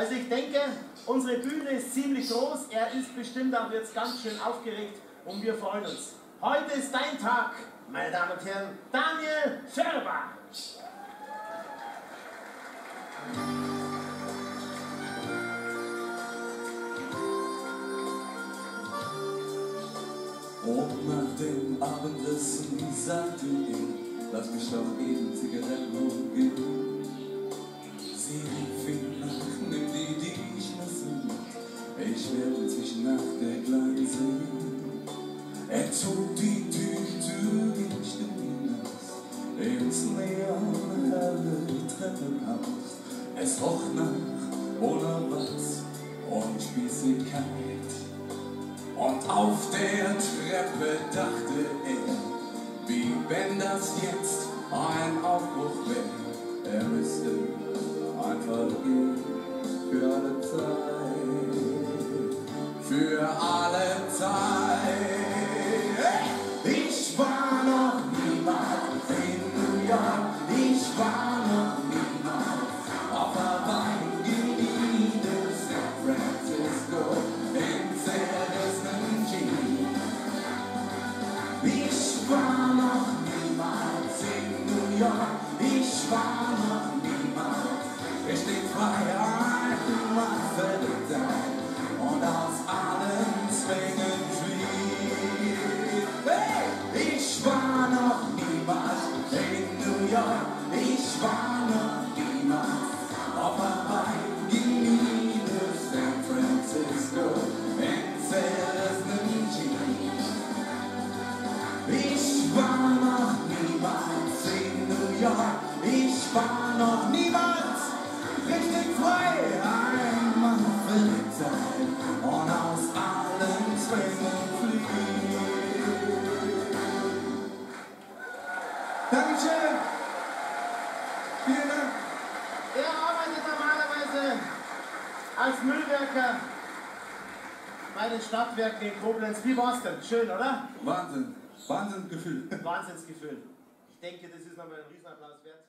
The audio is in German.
Also ich denke, unsere Bühne ist ziemlich groß, er ist bestimmt auch jetzt ganz schön aufgeregt und wir freuen uns. Heute ist dein Tag, meine Damen und Herren, Daniel Scherber. Und nach dem Abendessen sagte ich, lass mich doch eben Zigaretten hochgehen. Ich werde inzwischen nach der Kleinen sehen. Er zog die Tüte, ging still hinaus, ins neonhelle Treppenhaus. Es roch nach Wunderwachs und Spießigkeit. Und auf der Treppe dachte er, wie wenn das jetzt ein Aufbruch wäre. Er müsste einfach ich war noch niemals richtig frei. Einmal verliebt sein und aus allen Zwängen fliehen. Dankeschön. Als Müllwerker bei den Stadtwerken in Koblenz. Wie war's denn? Schön, oder? Wahnsinn. Wahnsinnsgefühl. Wahnsinnsgefühl. Ich denke, das ist nochmal ein Riesenapplaus wert.